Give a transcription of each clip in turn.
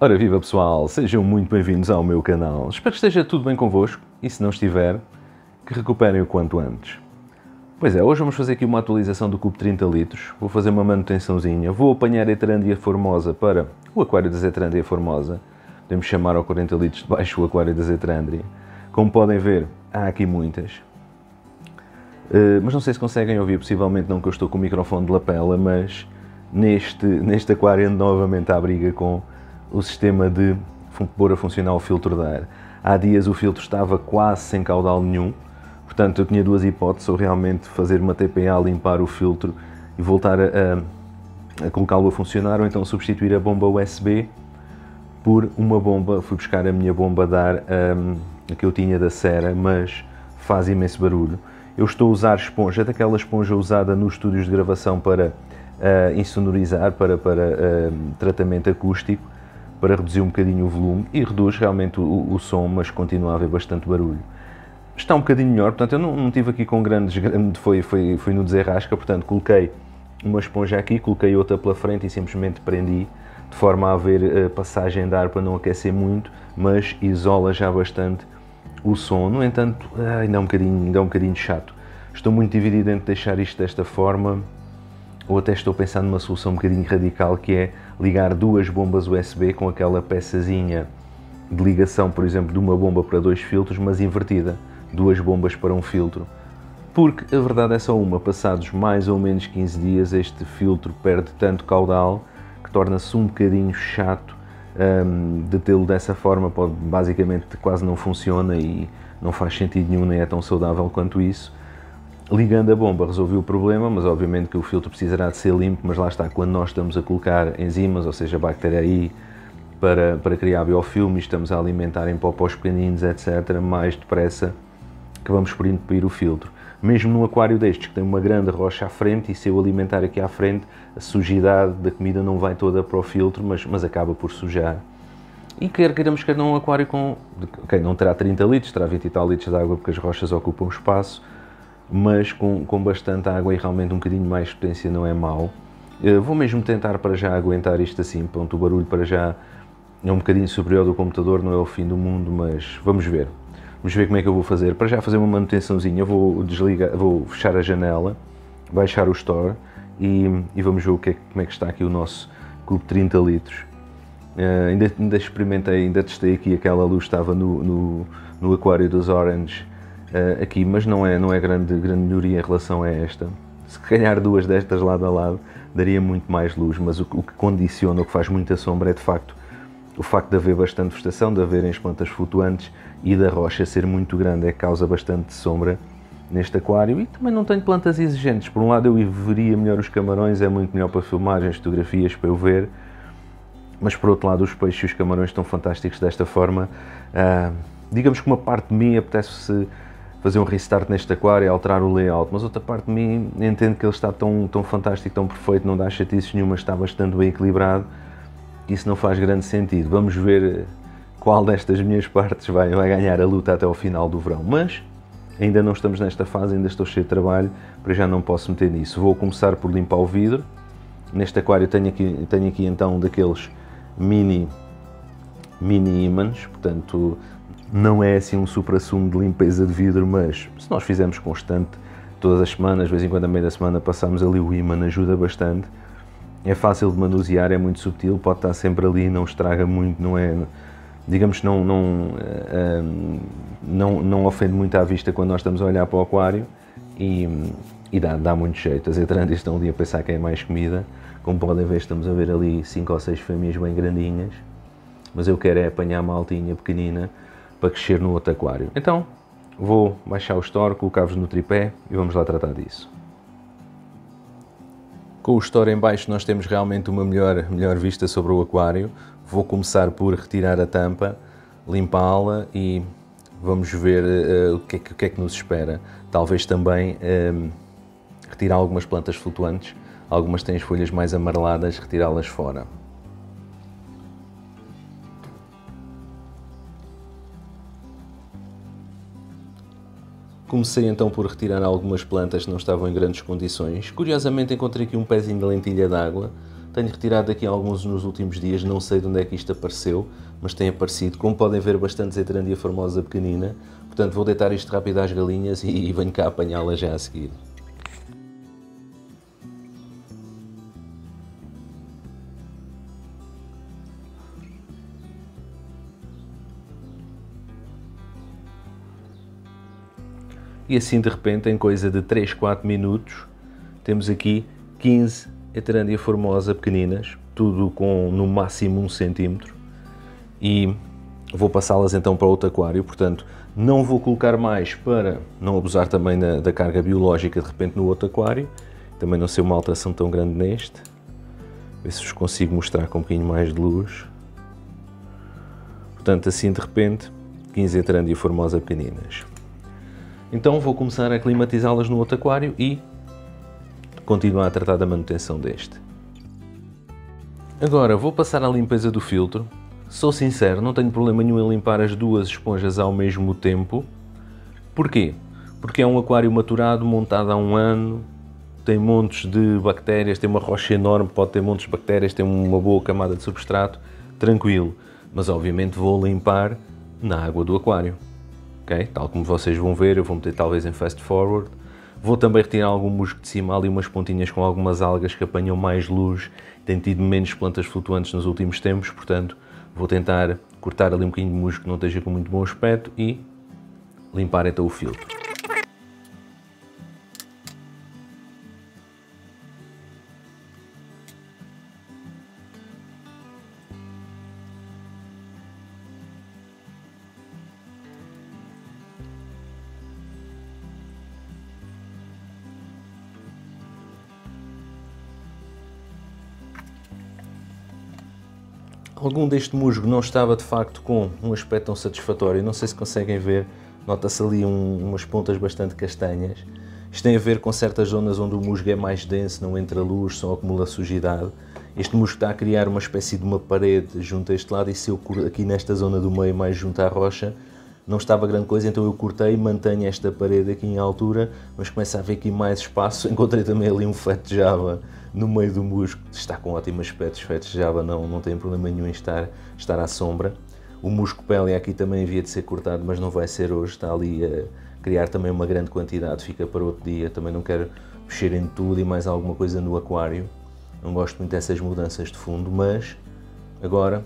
Ora viva pessoal, sejam muito bem-vindos ao meu canal. Espero que esteja tudo bem convosco e se não estiver, que recuperem o quanto antes. Pois é, hoje vamos fazer aqui uma atualização do cubo 30 litros, vou fazer uma manutençãozinha, vou apanhar a Eterândia Formosa para o aquário da Zetrândia Formosa, podemos chamar ao 40 litros de baixo o aquário da Zetrândia. Como podem ver, há aqui muitas. Uh, mas não sei se conseguem ouvir, possivelmente não que eu estou com o microfone de lapela, mas neste, neste aquário ando novamente à briga com o sistema de pôr a funcionar o filtro de ar. Há dias o filtro estava quase sem caudal nenhum, portanto eu tinha duas hipóteses, ou realmente fazer uma TPA, limpar o filtro e voltar a, a, a colocá-lo a funcionar, ou então substituir a bomba USB por uma bomba, fui buscar a minha bomba de ar um, que eu tinha da Sera, mas faz imenso barulho. Eu estou a usar esponja, daquela esponja usada nos estúdios de gravação para uh, insonorizar, para, para uh, tratamento acústico, para reduzir um bocadinho o volume e reduz realmente o, o som, mas continua a haver bastante barulho. Está um bocadinho melhor, portanto eu não, não tive aqui com grandes, foi, foi, foi no desenrasca, portanto coloquei uma esponja aqui, coloquei outra pela frente e simplesmente prendi, de forma a haver uh, passagem de ar para não aquecer muito, mas isola já bastante o som. No entanto, ainda é um bocadinho, ainda é um bocadinho chato. Estou muito dividido entre deixar isto desta forma ou até estou pensando numa solução um bocadinho radical que é ligar duas bombas USB com aquela peçazinha de ligação, por exemplo, de uma bomba para dois filtros, mas invertida, duas bombas para um filtro. Porque a verdade é só uma, passados mais ou menos 15 dias, este filtro perde tanto caudal que torna-se um bocadinho chato um, de tê-lo dessa forma, pode, basicamente quase não funciona e não faz sentido nenhum, nem é tão saudável quanto isso ligando a bomba resolveu o problema, mas obviamente que o filtro precisará de ser limpo, mas lá está, quando nós estamos a colocar enzimas, ou seja, bactéria aí, para, para criar biofilme, estamos a alimentar em popós pequeninos, etc., mais depressa que vamos por entupir o filtro. Mesmo num aquário destes, que tem uma grande rocha à frente, e se eu alimentar aqui à frente, a sujidade da comida não vai toda para o filtro, mas, mas acaba por sujar. E quer queiramos quer num aquário com... Ok, não terá 30 litros, terá 20 e tal litros de água, porque as rochas ocupam espaço, mas com, com bastante água e realmente um bocadinho mais potência não é mau. Uh, vou mesmo tentar para já aguentar isto assim, pronto, o barulho para já é um bocadinho superior do computador, não é o fim do mundo, mas vamos ver. Vamos ver como é que eu vou fazer. Para já fazer uma manutençãozinha, vou desligar, vou fechar a janela, baixar o store e, e vamos ver o que é, como é que está aqui o nosso cubo 30 litros. Uh, ainda, ainda experimentei, ainda testei aqui aquela luz, estava no, no, no aquário dos Orange uh, aqui, mas não é, não é grande, grande melhoria em relação a esta. Se calhar duas destas lado a lado daria muito mais luz, mas o, o que condiciona, o que faz muita sombra é de facto o facto de haver bastante vegetação, de haverem as plantas flutuantes e da rocha ser muito grande é que causa bastante sombra neste aquário e também não tenho plantas exigentes. Por um lado eu veria melhor os camarões, é muito melhor para filmagens, fotografias para eu ver, mas por outro lado os peixes e os camarões estão fantásticos desta forma. Uh, digamos que uma parte de mim apetece-se fazer um restart neste aquário e alterar o layout, mas outra parte de mim entende que ele está tão, tão fantástico, tão perfeito, não dá chatices nenhuma, está bastante bem equilibrado, isso não faz grande sentido. Vamos ver qual destas minhas partes vai, vai ganhar a luta até ao final do verão, mas ainda não estamos nesta fase, ainda estou cheio de trabalho, para já não posso meter nisso. Vou começar por limpar o vidro, neste aquário tenho aqui, tenho aqui então daqueles mini mini ímãs, portanto não é assim um supra-sumo de limpeza de vidro, mas se nós fizermos constante, todas as semanas, de vez em quando, a meio da semana, passamos ali o imã, ajuda bastante. É fácil de manusear, é muito subtil, pode estar sempre ali, não estraga muito, não é. Digamos que não, não, eh, não, não ofende muito à vista quando nós estamos a olhar para o aquário e, e dá, dá muito jeito. As etrandas estão ali a pensar que é mais comida. Como podem ver, estamos a ver ali 5 ou 6 fêmeas bem grandinhas, mas eu quero é apanhar uma altinha pequenina para crescer no outro aquário. Então, vou baixar o store, colocar-vos no tripé e vamos lá tratar disso. Com o store em baixo nós temos realmente uma melhor, melhor vista sobre o aquário. Vou começar por retirar a tampa, limpá-la e vamos ver uh, o, que é que, o, que é que, nos espera. Talvez também uh, retirar algumas plantas flutuantes, algumas têm as folhas mais amareladas, retirá-las fora. Comecei então por retirar algumas plantas que não estavam em grandes condições. Curiosamente encontrei aqui um pezinho de lentilha d'água. Tenho retirado aqui alguns nos últimos dias, não sei de onde é que isto apareceu, mas tem aparecido. Como podem ver, bastante Zetrandia formosa pequenina. Portanto, vou deitar isto rápido às galinhas e, venho cá apanhá-la já a seguir. E assim de repente, em coisa de 3, 4 minutos, temos aqui 15 Heterandia formosa pequeninas, tudo com no máximo 1 centímetro. E vou passá-las então para outro aquário, portanto não vou colocar mais para não abusar também da, da carga biológica de repente no outro aquário, também não ser uma alteração tão grande neste. Ver se vos consigo mostrar com um bocadinho mais de luz. Portanto, assim de repente, 15 Heterandia formosa pequeninas. Então vou começar a climatizá-las no outro aquário e continuar a tratar da manutenção deste. Agora vou passar à limpeza do filtro. Sou sincero, não tenho problema nenhum em limpar as duas esponjas ao mesmo tempo. Porquê? Porque é um aquário maturado, montado há um ano, tem montes de bactérias, tem uma rocha enorme, pode ter montes de bactérias, tem uma boa camada de substrato, tranquilo. Mas obviamente vou limpar na água do aquário Tal como vocês vão ver, eu vou meter talvez em fast forward. Vou também retirar algum musgo de cima, ali umas pontinhas com algumas algas que apanham mais luz, tem tido menos plantas flutuantes nos últimos tempos, portanto vou tentar cortar ali um bocadinho de musgo que não esteja com muito bom aspecto e limpar então o filtro. Algum deste musgo não estava de facto com um aspecto tão satisfatório, não sei se conseguem ver, nota-se ali um, umas pontas bastante castanhas. Isto tem a ver com certas zonas onde o musgo é mais denso, não entra luz, só acumula sujidade. Este musgo está a criar uma espécie de uma parede junto a este lado e se eu aqui nesta zona do meio, mais junto à rocha, não estava grande coisa, então eu cortei, mantenho esta parede aqui em altura, mas começa a haver aqui mais espaço. Encontrei também ali um de Java no meio do musgo, está com ótimo aspecto, os fetos de Java não, não tem problema nenhum em estar, estar à sombra. O musgo pele aqui também havia de ser cortado, mas não vai ser hoje, está ali a criar também uma grande quantidade, fica para outro dia, também não quero mexer em tudo e mais alguma coisa no aquário, não gosto muito dessas mudanças de fundo, mas agora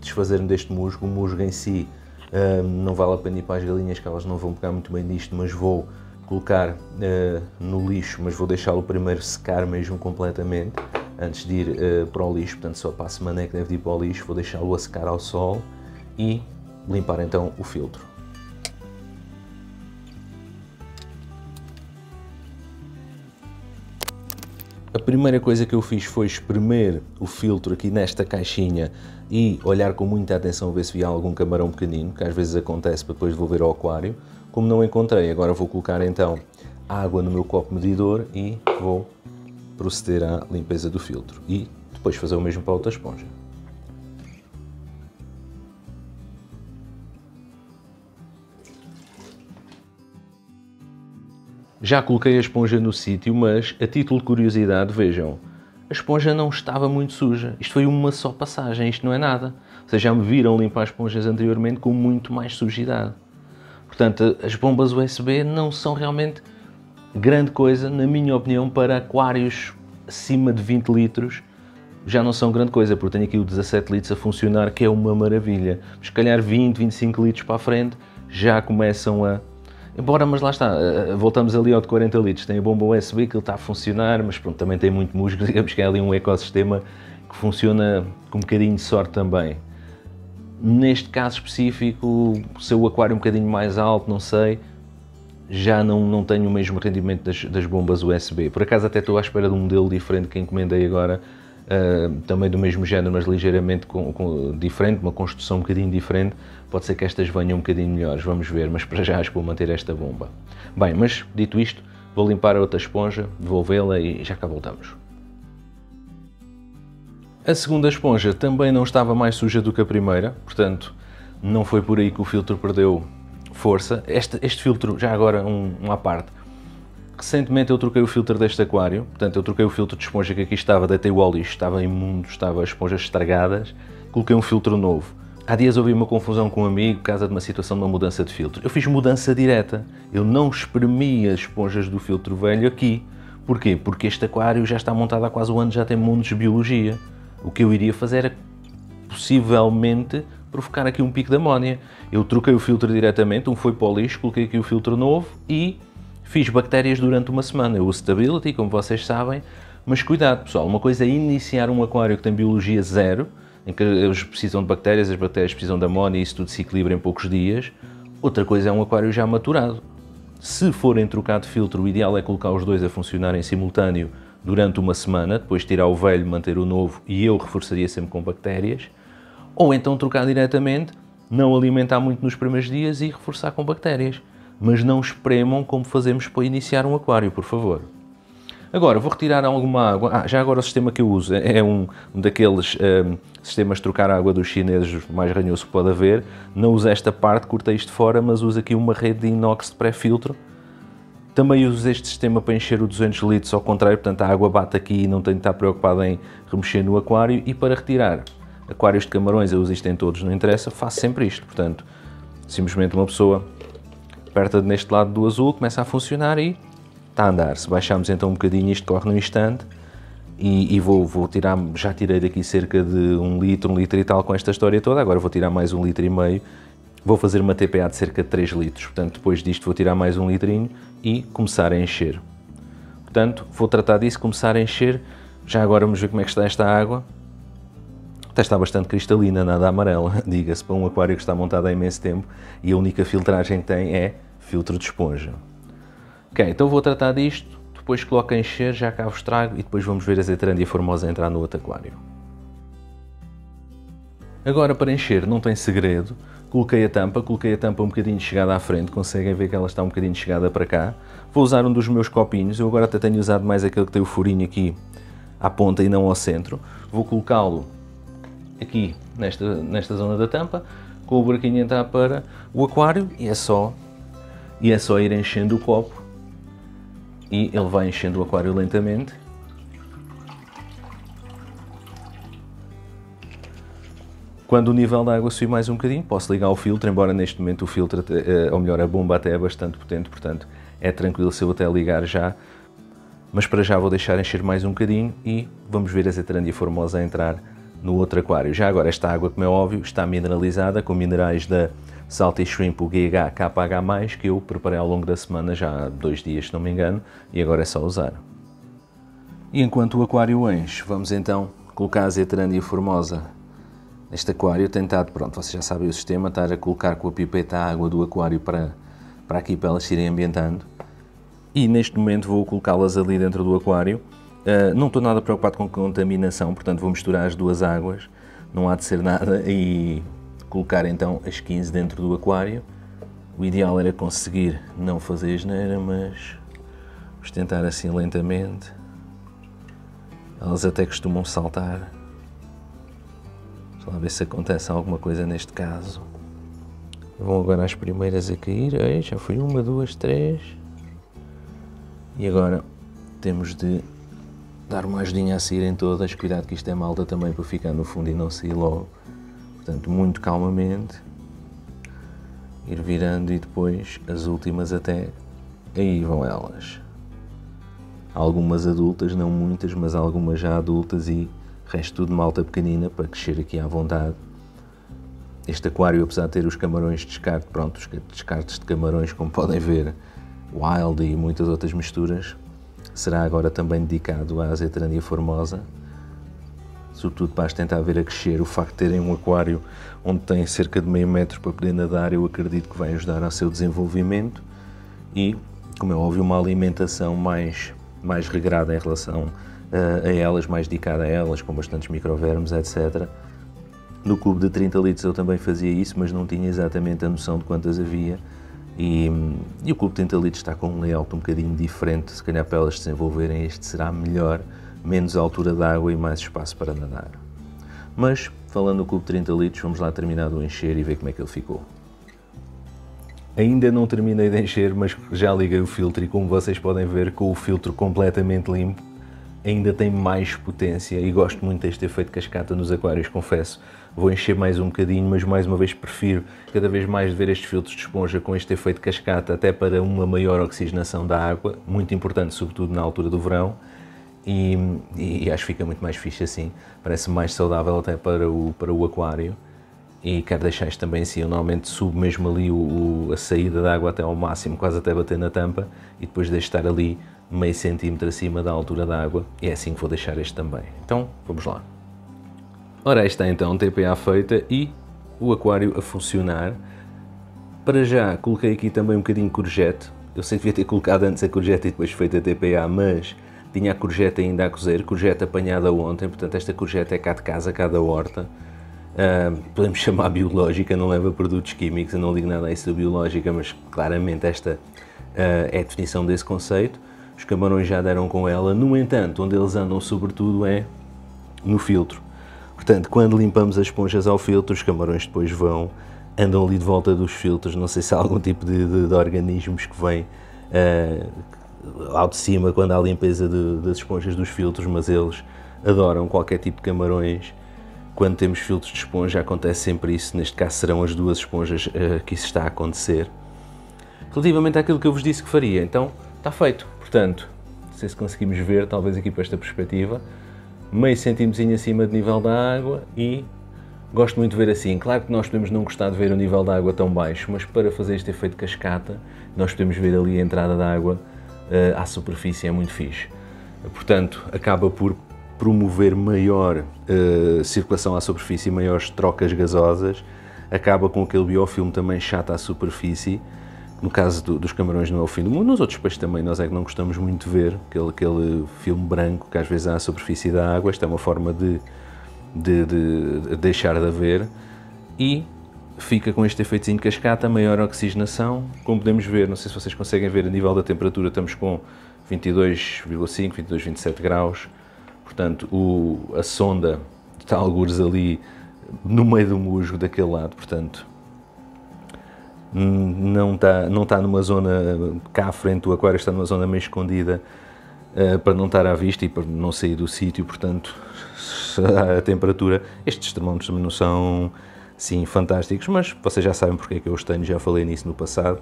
desfazer-me deste musgo, o musgo em si um, não vale a pena ir para as galinhas que elas não vão pegar muito bem nisto, mas vou colocar uh, no lixo, mas vou deixá-lo primeiro secar mesmo completamente antes de ir uh, para o lixo, portanto só para a semana é que deve ir para o lixo, vou deixá-lo a secar ao sol e limpar então o filtro. A primeira coisa que eu fiz foi espremer o filtro aqui nesta caixinha e olhar com muita atenção ver se via algum camarão pequenino, que às vezes acontece para depois devolver ao aquário. Como não encontrei, agora vou colocar então água no meu copo medidor e vou proceder à limpeza do filtro e depois fazer o mesmo para a outra esponja. Já coloquei a esponja no sítio, mas a título de curiosidade, vejam, a esponja não estava muito suja. Isto foi uma só passagem, isto não é nada. Vocês já me viram limpar esponjas anteriormente com muito mais sujidade. Portanto, as bombas USB não são realmente grande coisa, na minha opinião, para aquários acima de 20 litros. Já não são grande coisa, porque tenho aqui o 17 litros a funcionar, que é uma maravilha. Mas, se calhar 20, 25 litros para a frente já começam a Embora, mas lá está, eh, eh, voltamos ali ao de 40 litros, tem a bomba USB que ele está a funcionar, mas pronto, também tem muito musgo, digamos que é ali um ecossistema que funciona com um bocadinho de sorte também. Neste caso específico, se o aquário é um bocadinho mais alto, não sei, já não, não tenho o mesmo rendimento das, das bombas USB. Por acaso até estou à espera de um modelo diferente que encomendei agora, uh, também do mesmo género, mas ligeiramente com, com, diferente, uma construção um bocadinho diferente. Pode ser que estas venham um bocadinho melhores, vamos ver, mas para já acho que vou manter esta bomba. Bem, mas dito isto, vou limpar a outra esponja, devolvê-la e já cá voltamos. A segunda esponja também não estava mais suja do que a primeira, portanto não foi por aí que o filtro perdeu força. Este, este filtro, já agora um, uma parte, Recentemente eu troquei o filtro deste aquário, portanto eu troquei o filtro de esponja que aqui estava, deitei-o ao lixo, estava imundo, estava as esponjas estragadas, coloquei um filtro novo. Há dias houve uma confusão com um amigo por causa de uma situação de uma mudança de filtro. Eu fiz mudança direta, eu não espremi as esponjas do filtro velho aqui. Porquê? Porque este aquário já está montado há quase um ano, já tem mundos de biologia. O que eu iria fazer era possivelmente provocar aqui um pico de amónia. Eu troquei o filtro diretamente, um foi para o lixo, coloquei aqui o filtro novo e Fiz bactérias durante uma semana. Eu uso Stability, como vocês sabem, mas cuidado, pessoal. Uma coisa é iniciar um aquário que tem biologia zero, em que eles precisam de bactérias, as bactérias precisam de amónia e isso tudo se equilibra em poucos dias. Outra coisa é um aquário já maturado. Se forem trocar de filtro, o ideal é colocar os dois a funcionar em simultâneo durante uma semana, depois tirar o velho, manter o novo e eu reforçaria sempre com bactérias. Ou então trocar diretamente, não alimentar muito nos primeiros dias e reforçar com bactérias mas não espremam como fazemos para iniciar um aquário, por favor. Agora, vou retirar alguma água. Ah, já agora o sistema que eu uso é um, um daqueles um, sistemas de trocar água dos chineses mais ranhoso que pode haver. Não uso esta parte, cortei isto fora, mas uso aqui uma rede de inox de pré-filtro. Também uso este sistema para encher o 200 litros, ao contrário, portanto a água bate aqui e não tenho de estar preocupado em remexer no aquário. E para retirar aquários de camarões, eu uso isto em todos, não interessa, faço sempre isto. Portanto, simplesmente uma pessoa aperta neste lado do azul, começa a funcionar e está a andar. Se baixarmos então um bocadinho, isto corre no instante e, e, vou, vou tirar, já tirei daqui cerca de um litro, um litro e tal com esta história toda, agora vou tirar mais um litro e meio, vou fazer uma TPA de cerca de 3 litros, portanto depois disto vou tirar mais um litrinho e começar a encher. Portanto, vou tratar disso, começar a encher, já agora vamos ver como é que está esta água, até está bastante cristalina, nada amarela, diga-se, para um aquário que está montado há imenso tempo e a única filtragem que tem é filtro de esponja. Ok, então vou tratar disto, depois coloco a encher, já cá vos trago e depois vamos ver a Zetrandia formosa entrar no outro aquário. Agora para encher não tem segredo, coloquei a tampa, coloquei a tampa um bocadinho chegada à frente, conseguem ver que ela está um bocadinho chegada para cá. Vou usar um dos meus copinhos, eu agora até tenho usado mais aquele que tem o furinho aqui à ponta e não ao centro. Vou colocá-lo aqui nesta, nesta zona da tampa, com o buraquinho entrar para o aquário e é só, e é só ir enchendo o copo e ele vai enchendo o aquário lentamente. Quando o nível da água subir mais um bocadinho, posso ligar o filtro, embora neste momento o filtro, eh, ou melhor, a bomba até é bastante potente, portanto é tranquilo se eu até ligar já. Mas para já vou deixar encher mais um bocadinho e vamos ver a Zetrandia Formosa entrar no outro aquário. Já agora, esta água, como é óbvio, está mineralizada com minerais da Salty Shrimp, o GH-KH+, que eu preparei ao longo da semana, já há dois dias, se não me engano, e agora é só usar. E enquanto o aquário enche, vamos então colocar a Zetrandia formosa neste aquário, tentado, pronto, vocês já sabem o sistema, estar a colocar com a pipeta a água do aquário para, para aqui, para elas se irem ambientando. E neste momento vou colocá-las ali dentro do aquário, Uh, não estou nada preocupado com contaminação, portanto vou misturar as duas águas, não há de ser nada, e colocar então as 15 dentro do aquário. O ideal era conseguir não fazer asneira, mas vamos tentar assim lentamente. Elas até costumam saltar. Vamos ver se acontece alguma coisa neste caso. Vão agora as primeiras a cair. Aí, já foi uma, duas, três. E agora temos de dar uma ajudinha a saírem todas, cuidado que isto é malta também para ficar no fundo e não sair logo. Portanto, muito calmamente, ir virando e depois as últimas até aí vão elas. Algumas adultas, não muitas, mas algumas já adultas e resto tudo malta pequenina para crescer aqui à vontade. Este aquário, apesar de ter os camarões de descarte, pronto, os descartes de camarões, como podem ver, wild e muitas outras misturas, será agora também dedicado à azeitrandia formosa, sobretudo para as tentar ver a crescer. O facto de terem um aquário onde tem cerca de meio metro para poder nadar, eu acredito que vai ajudar ao seu desenvolvimento e, como é óbvio, uma alimentação mais, mais regrada em relação a elas, mais dedicada a elas, com bastantes microvermes, etc. No cubo de 30 litros eu também fazia isso, mas não tinha exatamente a noção de quantas havia e, e o Clube 30 litros está com um layout um bocadinho diferente, se calhar para elas desenvolverem este será melhor, menos altura de água e mais espaço para nadar. Mas, falando do Clube 30 litros, vamos lá terminar de encher e ver como é que ele ficou. Ainda não terminei de encher, mas já liguei o filtro e como vocês podem ver, com o filtro completamente limpo, ainda tem mais potência e gosto muito deste efeito cascata nos aquários, confesso. Vou encher mais um bocadinho, mas mais uma vez prefiro cada vez mais ver estes filtros de esponja com este efeito cascata, até para uma maior oxigenação da água, muito importante, sobretudo na altura do verão. E, e, acho que fica muito mais fixe assim, parece mais saudável até para o, para o aquário e quero deixar isto também assim, eu normalmente subo mesmo ali o, o, a saída da água até ao máximo, quase até bater na tampa e depois deixo estar ali meio centímetro acima da altura da água e é assim que vou deixar este também. Então, vamos lá. Ora, está então TPA feita e o aquário a funcionar. Para já, coloquei aqui também um bocadinho de courgette. Eu sei que devia ter colocado antes a courgette e depois feito a TPA, mas tinha a courgette ainda a cozer, courgette apanhada ontem, portanto esta courgette é cá de casa, cá da horta. Uh, podemos chamar biológica, não leva produtos químicos, eu não ligo nada a isso da biológica, mas claramente esta uh, é a definição desse conceito. Os camarões já deram com ela, no entanto, onde eles andam sobretudo é no filtro. Portanto, quando limpamos as esponjas ao filtro, os camarões depois vão, andam ali de volta dos filtros, não sei se há algum tipo de, de, de organismos que vêm uh, ao de cima quando há a limpeza de, das esponjas dos filtros, mas eles adoram qualquer tipo de camarões. Quando temos filtros de esponja acontece sempre isso, neste caso serão as duas esponjas uh, que isso está a acontecer. Relativamente àquilo que eu vos disse que faria, então está feito. Portanto, não sei se conseguimos ver, talvez aqui para esta perspectiva, meio centímetro acima de nível da água e gosto muito de ver assim. Claro que nós podemos não gostar de ver o nível da água tão baixo, mas para fazer este efeito cascata, nós podemos ver ali a entrada da água uh, à superfície, é muito fixe. Portanto, acaba por promover maior uh, circulação à superfície, maiores trocas gasosas, acaba com aquele biofilme também chato à superfície. No caso do, dos camarões não é o fim do mundo, nos outros peixes também nós é que não gostamos muito de ver, aquele, aquele filme branco que às vezes há à superfície da água, esta é uma forma de, de, de deixar de haver. E fica com este efeitozinho de cascata, maior oxigenação, como podemos ver, não sei se vocês conseguem ver, a nível da temperatura estamos com 22,5, 22, 27 graus, portanto o, a sonda está algures ali no meio do musgo daquele lado, portanto não está, não está numa zona cá à frente do aquário, está numa zona meio escondida uh, para não estar à vista e para não sair do sítio, portanto a temperatura, estes termómetros também não são sim, fantásticos, mas vocês já sabem porque é que eu os tenho, já falei nisso no passado.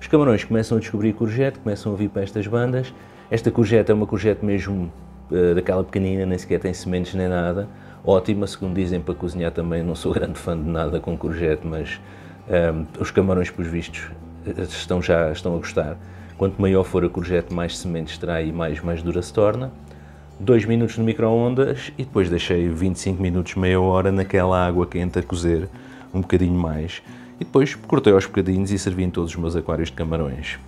Os camarões começam a descobrir courgette, começam a vir para estas bandas. Esta courgette é uma courgette mesmo uh, daquela pequenina, nem sequer tem sementes nem nada. Ótima, segundo dizem, para cozinhar também. Não sou grande fã de nada com courgette, mas um, os camarões, pelos vistos, estão já estão a gostar. Quanto maior for a courgette, mais sementes terá e mais, mais dura se torna. 2 minutos no micro-ondas e depois deixei 25 minutos, meia hora naquela água quente a cozer um bocadinho mais. E depois cortei aos bocadinhos e servi em todos os meus aquários de camarões.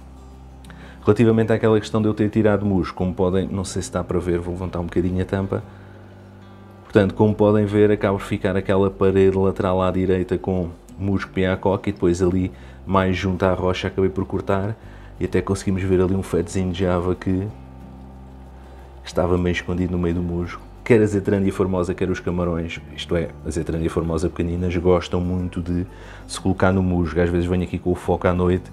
Relativamente àquela questão de eu ter tirado musgo, como podem, não sei se está para ver, vou levantar um bocadinho a tampa. Portanto, como podem ver, acaba por ficar aquela parede lateral à direita com musgo piacoca e depois ali, mais junto à rocha, acabei por cortar e até conseguimos ver ali um fetozinho de java que estava meio escondido no meio do musgo. Quer a Zetrandia formosa, quer os camarões, isto é, a Zetrandia formosa pequeninas, gostam muito de se colocar no musgo. Às vezes venho aqui com o foco à noite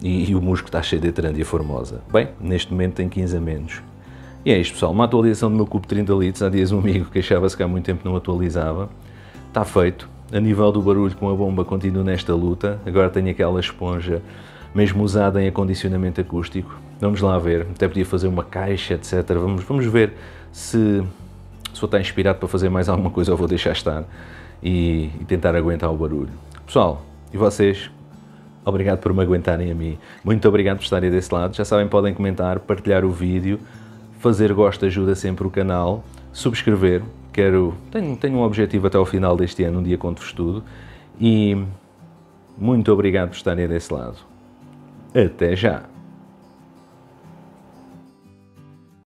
e, e o musgo está cheio de Zetrandia formosa. Bem, neste momento tem 15 a menos. E é isto, pessoal. Uma atualização do meu cubo de 30 litros. Há dias um amigo queixava-se que há muito tempo não atualizava. Está feito. A nível do barulho com a bomba, continuo nesta luta. Agora tenho aquela esponja mesmo usada em acondicionamento acústico. Vamos lá ver, até podia fazer uma caixa, etc. Vamos, vamos ver se, se vou inspirado para fazer mais alguma coisa ou vou deixar estar e, e tentar aguentar o barulho. Pessoal, e vocês? Obrigado por me aguentarem a mim. Muito obrigado por estarem desse lado. Já sabem, podem comentar, partilhar o vídeo, fazer gosto ajuda sempre o canal, subscrever. Quero, tenho, tenho um objetivo até ao final deste ano, um dia conto-vos tudo. E muito obrigado por estarem desse lado. Até já!